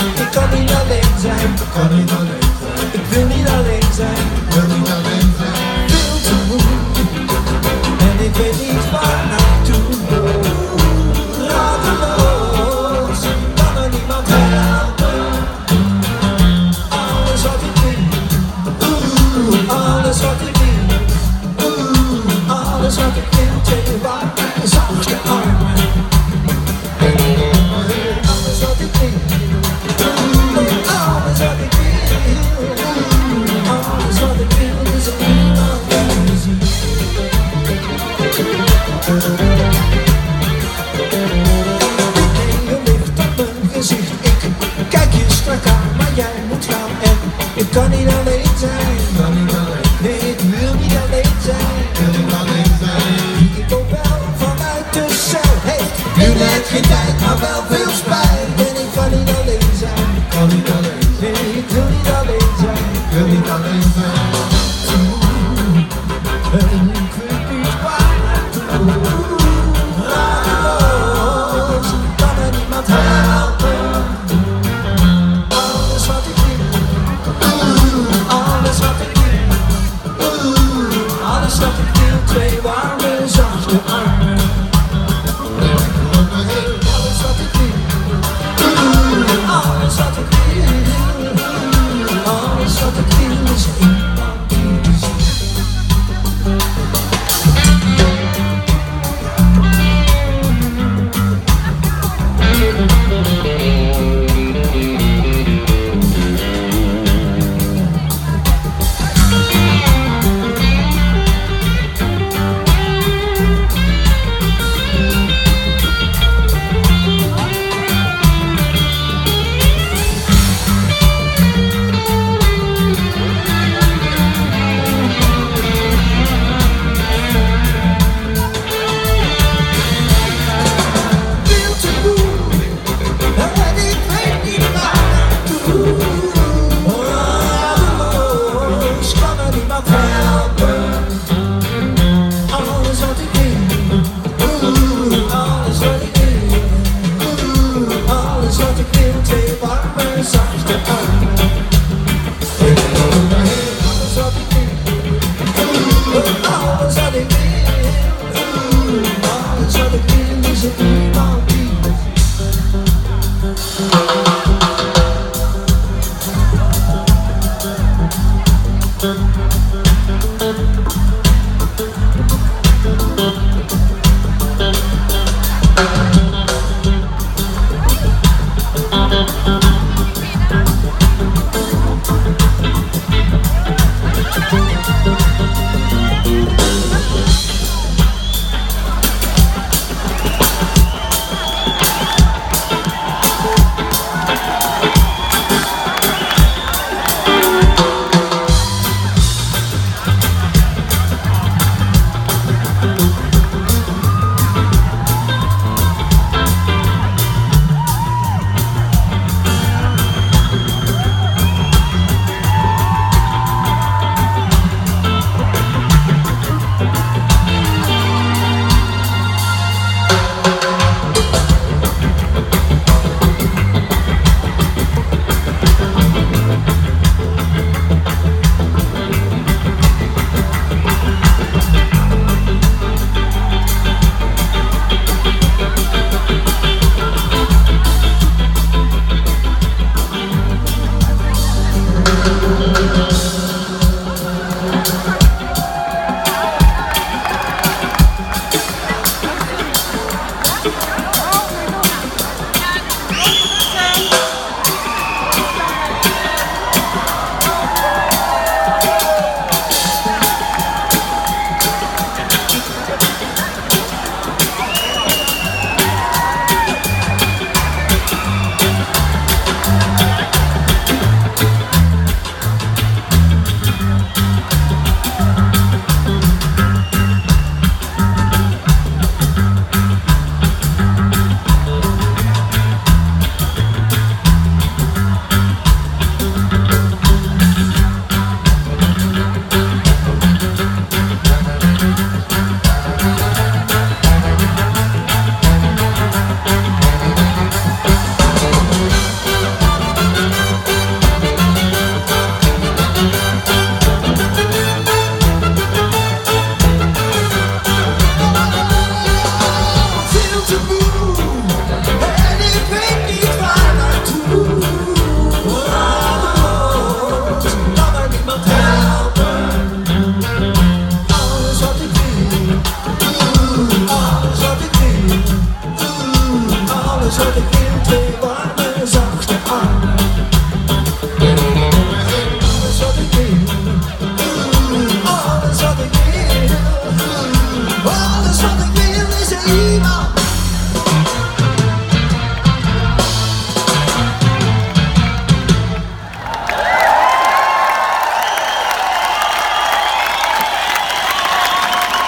Ik kan niet alleen zijn. Ik zijn. Ik wil niet alleen zijn. Ik ben heel licht op een gezicht. Ik kijk je strak aan, maar jij moet gaan. En ik kan niet alleen zijn. Ik wil niet alleen zijn. Ik kom wel vanuit de cel. Hey, nu heb je tijd, maar wel veel. you. to my